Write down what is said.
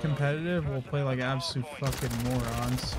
competitive, we'll play like absolute fucking morons.